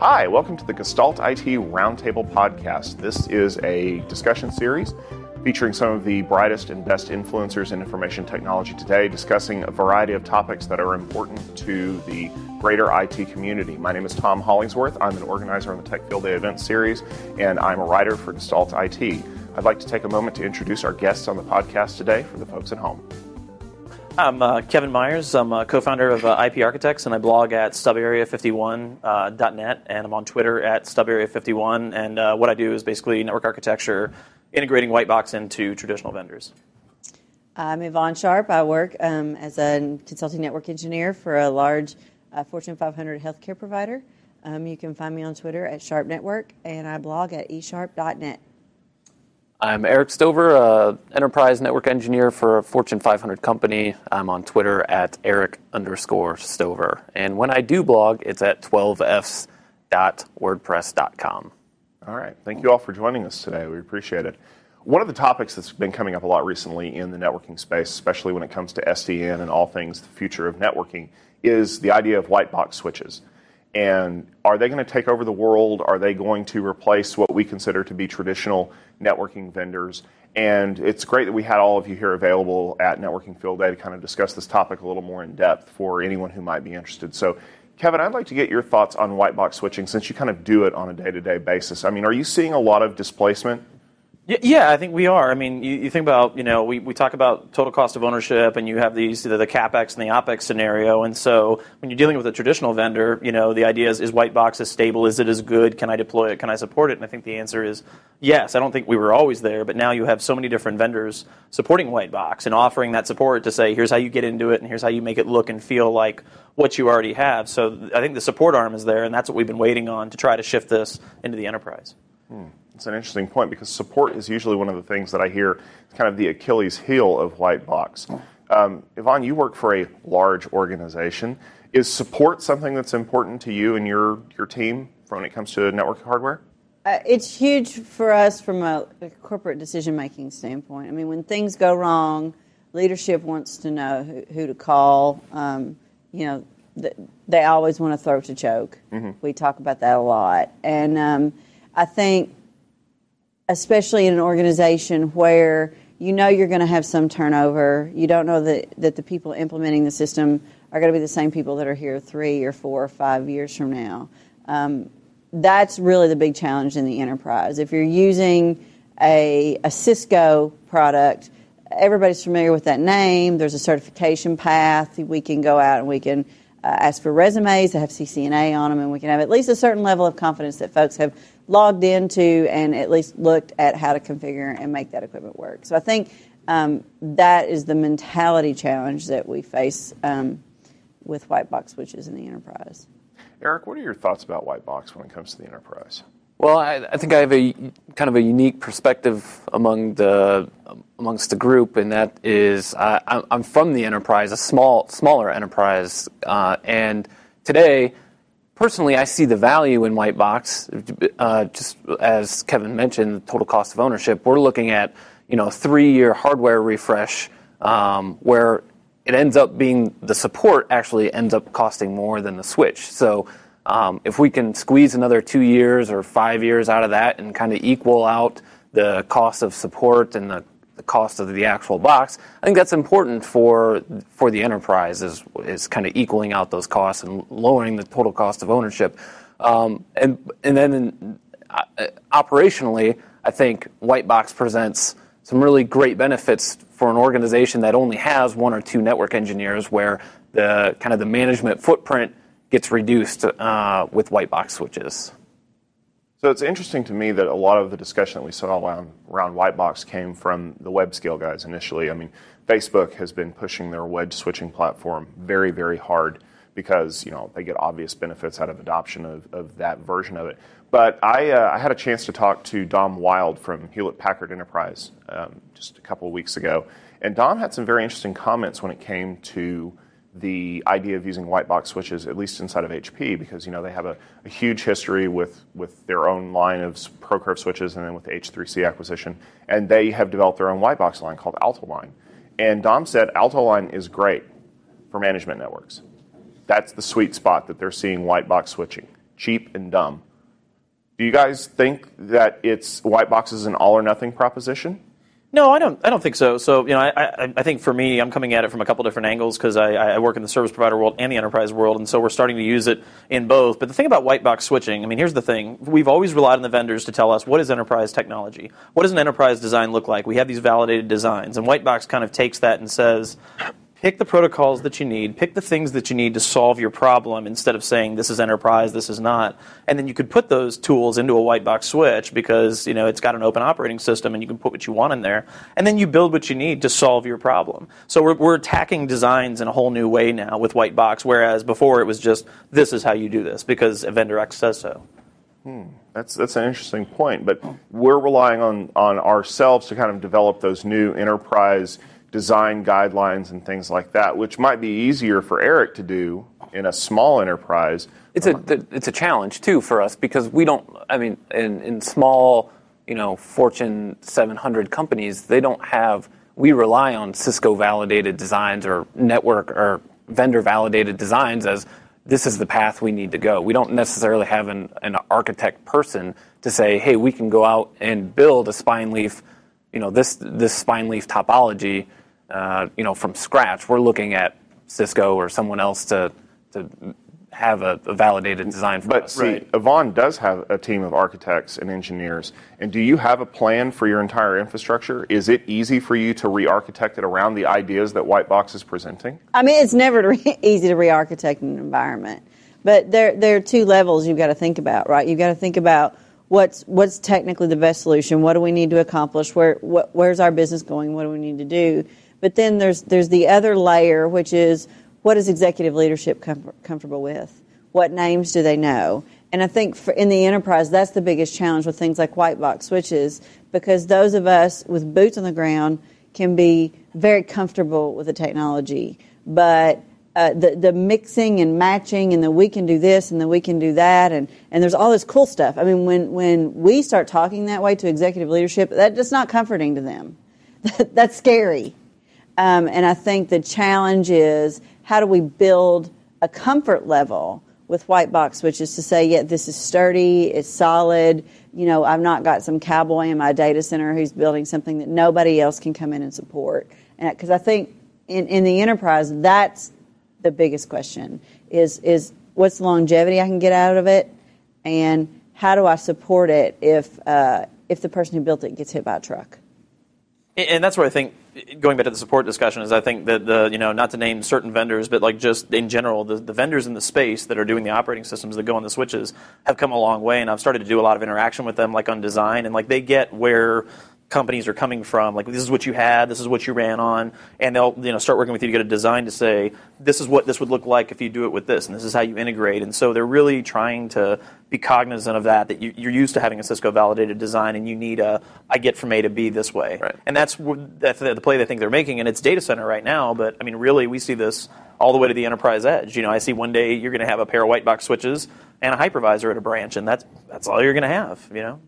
Hi, welcome to the Gestalt IT Roundtable Podcast. This is a discussion series featuring some of the brightest and best influencers in information technology today, discussing a variety of topics that are important to the greater IT community. My name is Tom Hollingsworth. I'm an organizer on the Tech Field Day event series, and I'm a writer for Gestalt IT. I'd like to take a moment to introduce our guests on the podcast today for the folks at home. I'm uh, Kevin Myers. I'm a co-founder of uh, IP Architects, and I blog at stubarea51.net, uh, and I'm on Twitter at stubarea51. And uh, what I do is basically network architecture, integrating white box into traditional vendors. I'm Yvonne Sharp. I work um, as a consulting network engineer for a large uh, Fortune 500 healthcare provider. Um, you can find me on Twitter at Sharp Network, and I blog at esharp.net. I'm Eric Stover, enterprise network engineer for a Fortune 500 company. I'm on Twitter at Eric underscore Stover. And when I do blog, it's at 12fs.wordpress.com. All right. Thank you all for joining us today. We appreciate it. One of the topics that's been coming up a lot recently in the networking space, especially when it comes to SDN and all things the future of networking, is the idea of white box switches. And are they going to take over the world? Are they going to replace what we consider to be traditional networking vendors? And it's great that we had all of you here available at Networking Field Day to kind of discuss this topic a little more in depth for anyone who might be interested. So, Kevin, I'd like to get your thoughts on white box switching since you kind of do it on a day to day basis. I mean, are you seeing a lot of displacement yeah, I think we are. I mean, you, you, think about, you know, we, we talk about total cost of ownership and you have these, the, the CapEx and the OpEx scenario. And so when you're dealing with a traditional vendor, you know, the idea is, is white box as stable? Is it as good? Can I deploy it? Can I support it? And I think the answer is yes. I don't think we were always there, but now you have so many different vendors supporting white box and offering that support to say, here's how you get into it and here's how you make it look and feel like what you already have. So I think the support arm is there and that's what we've been waiting on to try to shift this into the enterprise. Hmm. It's an interesting point because support is usually one of the things that I hear kind of the Achilles heel of white box. Um, Yvonne, you work for a large organization. Is support something that's important to you and your, your team when it comes to network hardware? Uh, it's huge for us from a, a corporate decision making standpoint. I mean, when things go wrong, leadership wants to know who, who to call. Um, you know, th- they always want to throw to choke. Mm-hmm. We talk about that a lot. And um, I think especially in an organization where you know you're going to have some turnover. You don't know that, that the people implementing the system are going to be the same people that are here three or four or five years from now. Um, that's really the big challenge in the enterprise. If you're using a, a Cisco product, everybody's familiar with that name. There's a certification path. We can go out and we can uh, ask for resumes that have CCNA on them, and we can have at least a certain level of confidence that folks have logged into and at least looked at how to configure and make that equipment work. So I think um, that is the mentality challenge that we face um, with white box switches in the enterprise. Eric, what are your thoughts about white box when it comes to the enterprise? Well, I, I, think I have a kind of a unique perspective among the amongst the group, and that is uh, I'm from the enterprise, a small smaller enterprise, uh, and today personally, I see the value in white box. Uh, just as Kevin mentioned, the total cost of ownership. We're looking at you know three-year hardware refresh, um, where it ends up being the support actually ends up costing more than the switch. So um, if we can squeeze another two years or five years out of that and kind of equal out the cost of support and the the cost of the actual box. I think that's important for for the enterprise is is kind of equaling out those costs and lowering the total cost of ownership. Um, and and then uh, operationally, I think white box presents some really great benefits for an organization that only has one or two network engineers, where the kind of the management footprint gets reduced uh, with white box switches. So it's interesting to me that a lot of the discussion that we saw around, around Whitebox came from the web scale guys initially. I mean, Facebook has been pushing their wedge switching platform very, very hard because you know they get obvious benefits out of adoption of, of that version of it. But I, uh, I had a chance to talk to Dom Wilde from Hewlett Packard Enterprise um, just a couple of weeks ago, and Dom had some very interesting comments when it came to the idea of using white box switches, at least inside of HP, because you know they have a, a, huge history with, with their own line of ProCurve switches, and then with the H3C acquisition, and they have developed their own white box line called Altoline. And Dom said Altoline is great for management networks. That's the sweet spot that they're seeing white box switching. cheap, and dumb. Do you guys think that it's white box is an all or nothing proposition? No, I don't. I don't think so. So, you know, I, I, I think for me, I'm coming at it from a couple different angles because I, I work in the service provider world and the enterprise world, and so we're starting to use it in both. But the thing about white box switching, I mean, here's the thing: we've always relied on the vendors to tell us what is enterprise technology, what does an enterprise design look like. We have these validated designs, and white box kind of takes that and says, pick the protocols that you need, pick the things that you need to solve your problem instead of saying this is enterprise, this is not. And then you could put those tools into a white box switch because you know it's got an open operating system and you can put what you want in there. And then you build what you need to solve your problem. So we're, we're attacking designs in a whole new way now with white box, whereas before it was just this is how you do this because a vendor X says so. Hmm. That's that's an interesting point, but we're relying on on ourselves to kind of develop those new enterprise design guidelines and things like that, which might be easier for Eric to do in a small enterprise. It's a it's a challenge too for us because we don't. I mean, in, in small, you know, Fortune 700 companies, they don't have. We rely on Cisco validated designs or network or vendor validated designs as this is the path we need to go. We don't necessarily have an, an architect person to say, hey, we can go out and build a spine leaf, you know, this this spine leaf topology Uh, from scratch. We're looking at Cisco or someone else to to have a, a validated design for But us. see, Yvonne does have a team of architects and engineers. And do you have a plan for your entire infrastructure? Is it easy for you to re-architect it around the ideas that Whitebox is presenting? I mean, it's never re- easy to re-architect an environment, but there there are two levels you've got to think about, right? You've got to think about what's what's technically the best solution. What do we need to accomplish? Where what, where's our business going? What do we need to do? But then there's there's the other layer, which is what is executive leadership com- comfortable with? What names do they know? And I think for, in the enterprise, that's the biggest challenge with things like white box switches, because those of us with boots on the ground can be very comfortable with the technology, but uh, the the mixing and matching, and then we can do this, and then we can do that, and and there's all this cool stuff. I mean, when when we start talking that way to executive leadership, that that's not comforting to them. that's scary. Um, and I think the challenge is how do we build a comfort level with white box which is to say, yeah, this is sturdy, it's solid. You know, I've not got some cowboy in my data center who's building something that nobody else can come in and support. Because I think in, in the enterprise, that's the biggest question is is what's the longevity I can get out of it, and how do I support it if uh, if the person who built it gets hit by a truck. And that's where I think going back to the support discussion is I think that the you know not to name certain vendors, but like just in general, the, the vendors in the space that are doing the operating systems that go on the switches have come a long way, and I've started to do a lot of interaction with them, like on design, and like they get where companies are coming from. Like this is what you had, this is what you ran on, and they'll you know start working with you to get a design to say this is what this would look like if you do it with this, and this is how you integrate. And so they're really trying to be cognizant of that. That you, are used to having a Cisco validated design, and you need a I get from A to B this way. Right. And that's that's the play they think they're making, and it's data center right now. But I mean, really, we see this all the way to the enterprise edge. You know, I see one day you're going to have a pair of white box switches and a hypervisor at a branch, and that's that's all you're going to have. You know.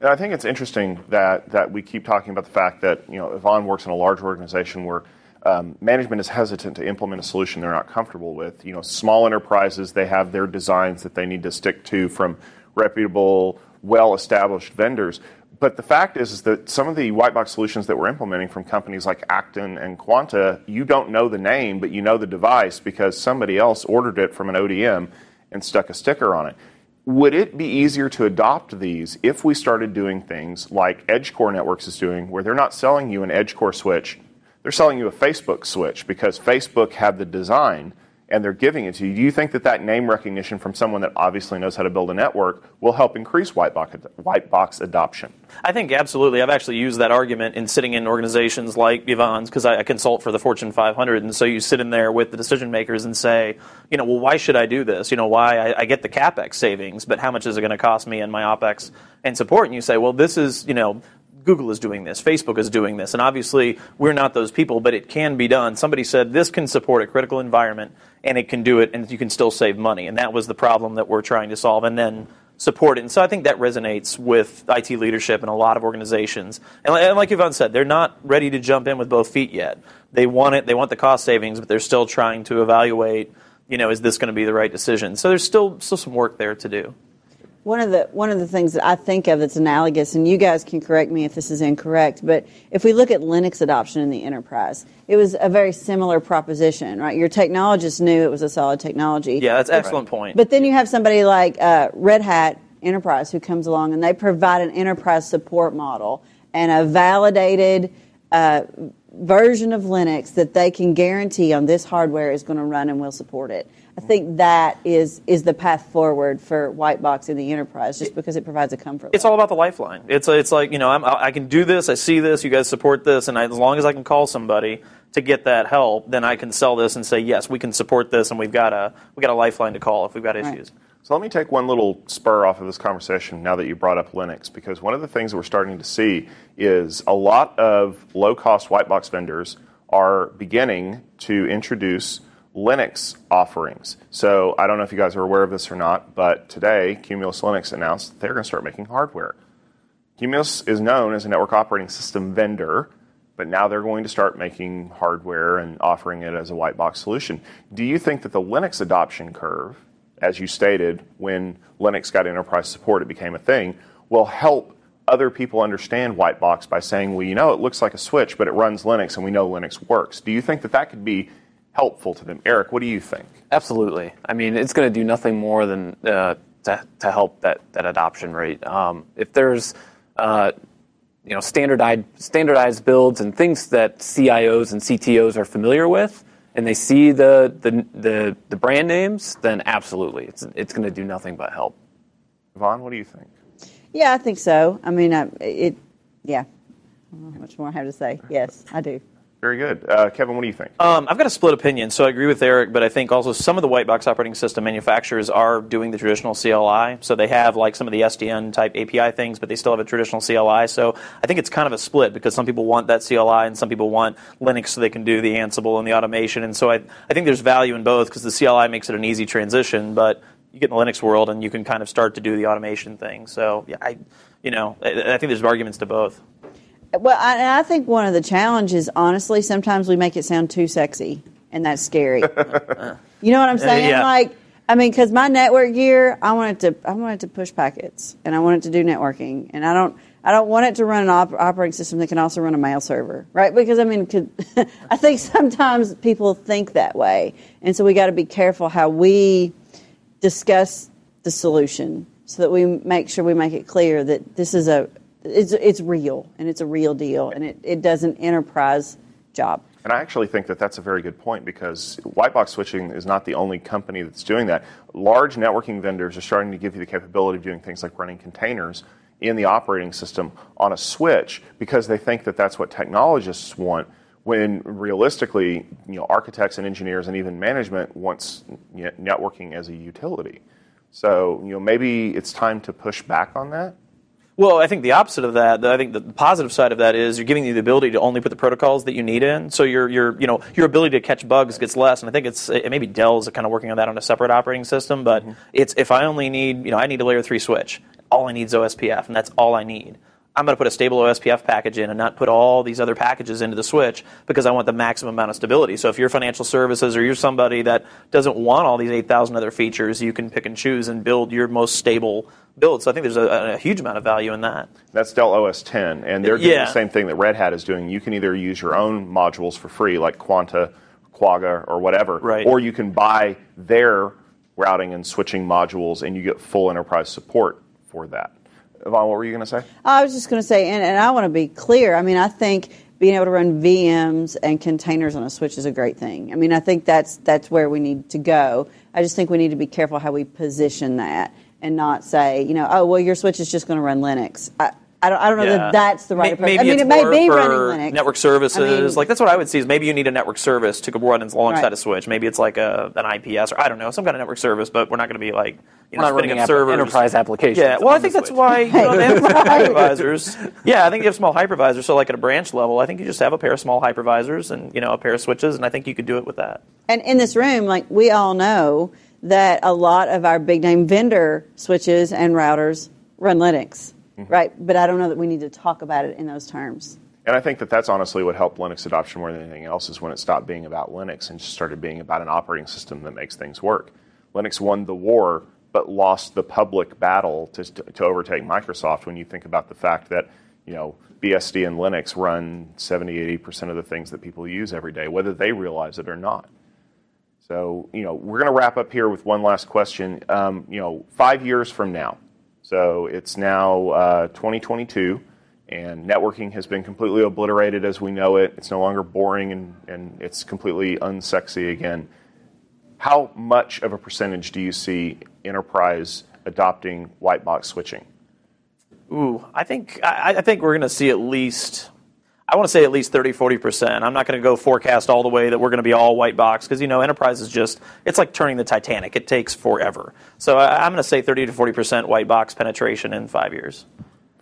And I think it's interesting that that we keep talking about the fact that you know Yvonne works in a large organization where um, management is hesitant to implement a solution they're not comfortable with. You know, small enterprises they have their designs that they need to stick to from reputable, well-established vendors. But the fact is, is that some of the white box solutions that we're implementing from companies like Accton and Quanta, you don't know the name, but you know the device because somebody else ordered it from an ODM and stuck a sticker on it. Would it be easier to adopt these if we started doing things like EdgeCore Networks is doing, where they're not selling you an EdgeCore switch, they're selling you a Facebook switch because Facebook had the design and they're giving it to you. Do you think that that name recognition from someone that obviously knows how to build a network will help increase white box, white box adoption? I think absolutely. I've actually used that argument in sitting in organizations like Yvonne's because I, I, consult for the Fortune 500, and so you sit in there with the decision makers and say, you know, well, why should I do this? You know, why I, I get the capex savings, but how much is it going to cost me in my opex and support? And you say, well, this is, you know, Google is doing this, Facebook is doing this, and obviously we're not those people, but it can be done. Somebody said this can support a critical environment and it can do it and you can still save money. And that was the problem that we're trying to solve and then support it. And so I think that resonates with IT leadership in a lot of organizations. And, and like Yvonne said, they're not ready to jump in with both feet yet. They want it, they want the cost savings, but they're still trying to evaluate you know, is this going to be the right decision? So there's still still some work there to do. One of the one of the things that I think of that's analogous, and you guys can correct me if this is incorrect, but if we look at Linux adoption in the enterprise, it was a very similar proposition, right? Your technologists knew it was a solid technology. Yeah, that's an excellent point. But then you have somebody like uh, Red Hat Enterprise who comes along and they provide an enterprise support model and a validated uh, version of Linux that they can guarantee on this hardware is going to run and will support it. I think that is is the path forward for white box in the enterprise, just because it provides a comfort. It's level. all about the lifeline. It's it's like you know I'm, I can do this. I see this. You guys support this, and I, as long as I can call somebody to get that help, then I can sell this and say yes, we can support this, and we've got a we got a lifeline to call if we've got Right. So let me take one little spur off of this conversation now that you brought up Linux, because one of the things that we're starting to see is a lot of low cost white box vendors are beginning to introduce Linux offerings. So I don't know if you guys are aware of this or not, but today Cumulus Linux announced they're going to start making hardware. Cumulus is known as a network operating system vendor, but now they're going to start making hardware and offering it as a white box solution. Do you think that the Linux adoption curve, as you stated, when Linux got enterprise support, it became a thing, will help other people understand white box by saying, well, you know, it looks like a switch, but it runs Linux and we know Linux works? Do you think that that could be helpful to them? Eric, what do you think? Absolutely. I mean, it's going to do nothing more than uh, to, to help that, that adoption rate. Um, if there's uh, you know standardized standardized builds and things that CIOs and CTOs are familiar with, and they see the the, the, the brand names, then absolutely, it's it's going to do nothing but help. Vaughn, what do you think? Yeah, I think so. I mean, I, it. Yeah, I don't know how much more I have to say. Yes, I do. Very good. Uh, Kevin, what do you think? Um, I've got a split opinion, so I agree with Eric, but I think also some of the white box operating system manufacturers are doing the traditional CLI. So they have like some of the SDN type API things, but they still have a traditional CLI. So I think it's kind of a split because some people want that CLI and some people want Linux so they can do the Ansible and the automation. And so I, I think there's value in both because the CLI makes it an easy transition, but you get in the Linux world and you can kind of start to do the automation thing. So yeah, I, you know, I, I think there's arguments to both. Well, I, I think one of the challenges, honestly, sometimes we make it sound too sexy, and that's scary. you know what I'm saying? yeah. Like, I mean, because my network gear, I wanted to, I want it to push packets, and I wanted to do networking, and I don't, I don't want it to run an op- operating system that can also run a mail server, right? Because I mean, could, I think sometimes people think that way, and so we got to be careful how we discuss the solution so that we make sure we make it clear that this is a it's it's real and it's a real deal and it, it does an enterprise job. And I actually think that that's a very good point because white box switching is not the only company that's doing that. Large networking vendors are starting to give you the capability of doing things like running containers in the operating system on a switch because they think that that's what technologists want. When realistically, you know, architects and engineers and even management wants networking as a utility. So, you know, maybe it's time to push back on that. Well, I think the opposite of that. I think the positive side of that is you're giving you the ability to only put the protocols that you need in. So your your you know your ability to catch bugs gets less. And I think it's it, maybe Dell's kind of working on that on a separate operating system. But mm-hmm. it's if I only need you know I need a layer three switch. All I need is OSPF, and that's all I need. I'm going to put a stable OSPF package in and not put all these other packages into the switch because I want the maximum amount of stability. So if you're financial services or you're somebody that doesn't want all these 8,000 other features, you can pick and choose and build your most stable build. So I think there's a, a huge amount of value in that. That's Dell OS 10, and they're doing Yeah. the same thing that Red Hat is doing. You can either use your own modules for free, like Quanta, Quagga, or whatever, Right. or you can buy their routing and switching modules, and you get full enterprise support for that. Yvonne, what were you going to say? I was just going to say, and, and I want to be clear. I mean, I think being able to run VMs and containers on a switch is a great thing. I mean, I think that's that's where we need to go. I just think we need to be careful how we position that and not say, you know, oh well, your switch is just going to run Linux. I, I don't, I don't know Yeah. that that's the right May- approach. Maybe I mean, it's it may more be for running Linux. network services. I mean- like that's what I would see is maybe you need a network service to go run alongside Right. a switch. Maybe it's like a an IPS or I don't know some kind of network service, but we're not going to be like you know spinning running up app- servers. enterprise applications Yeah, well, I think that's switch. why you know, they have small hypervisors. Yeah, I think you have small hypervisors. So like at a branch level, I think you just have a pair of small hypervisors and you know a pair of switches, and I think you could do it with that. And in this room, like we all know that a lot of our big name vendor switches and routers run Linux, Mm-hmm. right? But I don't know that we need to talk about it in those terms. And I think that that's honestly what helped Linux adoption more than anything else is when it stopped being about Linux and just started being about an operating system that makes things work. Linux won the war, but lost the public battle to, to overtake Microsoft when you think about the fact that, you know, BSD and Linux run 70, 80% of the things that people use every day, whether they realize it or not. So, you know, we're going to wrap up here with one last question. Um, you know, five years from now, so it's now uh, 2022, and networking has been completely obliterated as we know it. It's no longer boring and, and it's completely unsexy again. How much of a percentage do you see enterprise adopting white box switching? Ooh, I think I, I think we're going to see at least I want to say at least 30, 40%. I'm not going to go forecast all the way that we're going to be all white box because, you know, enterprise is just, it's like turning the Titanic. It takes forever. So I, am going to say 30 to 40% white box penetration in five years.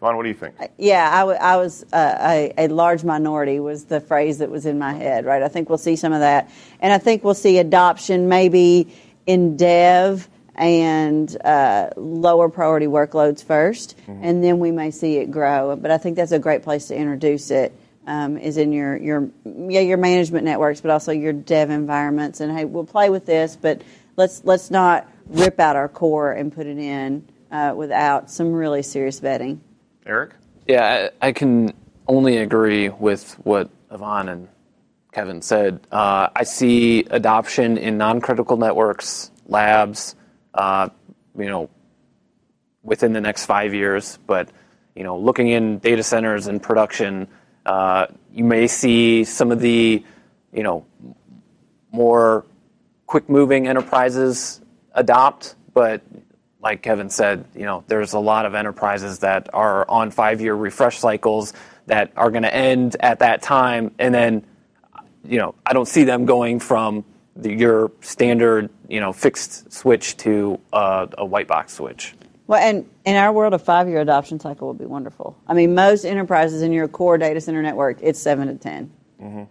Vaughn, what do you think? Yeah, I, w- I was uh, a, a, large minority was the phrase that was in my head, right? I think we'll see some of that. And I think we'll see adoption maybe in dev and uh, lower priority workloads 1st mm-hmm. and then we may see it grow. But I think that's a great place to introduce it um, is in your your yeah your management networks, but also your dev environments. And hey, we'll play with this, but let's let's not rip out our core and put it in uh, without some really serious vetting. Eric, yeah, I, I, can only agree with what Yvonne and Kevin said. Uh, I see adoption in non-critical networks, labs, uh, you know, within the next five years, but you know, looking in data centers and production you may see some of the, you know, more quick-moving enterprises adopt, but like Kevin said, you know, there's a lot of enterprises that are on five-year refresh cycles that are going to end at that time, and then, you know, I don't see them going from your standard, you know, fixed switch to uh, a white box switch. Well, and in our world, a five year adoption cycle would be wonderful. I mean, most enterprises in your core data center network, it's seven to 10. Mm-hmm.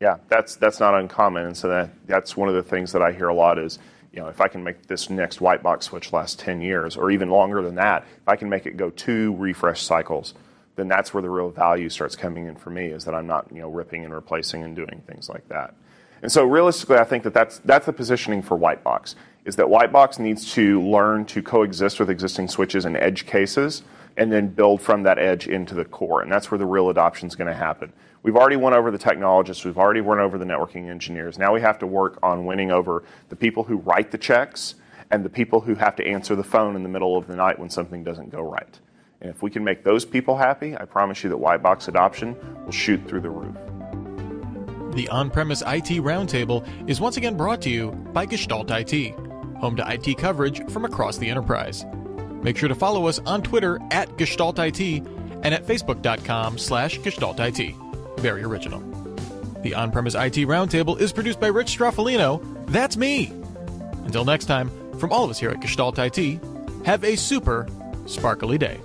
Yeah, that's, that's not uncommon. And so that, that's one of the things that I hear a lot is, you know, if I can make this next white box switch last 10 years or even longer than that, if I can make it go two refresh cycles, then that's where the real value starts coming in for me is that I'm not, you know, ripping and replacing and doing things like that. And so realistically, I think that that's, that's the positioning for white box is that Whitebox needs to learn to coexist with existing switches and edge cases and then build from that edge into the core. And that's where the real adoption is going to happen. We've already won over the technologists, we've already won over the networking engineers. Now we have to work on winning over the people who write the checks and the people who have to answer the phone in the middle of the night when something doesn't go right. And if we can make those people happy, I promise you that Whitebox adoption will shoot through the roof. The on premise IT Roundtable is once again brought to you by Gestalt IT home to IT coverage from across the enterprise. Make sure to follow us on Twitter at GestaltIT and at Facebook.com slash GestaltIT. Very original. The On Premise IT Roundtable is produced by Rich Stroffolino. That's me. Until next time, from all of us here at Gestalt IT, have a super sparkly day.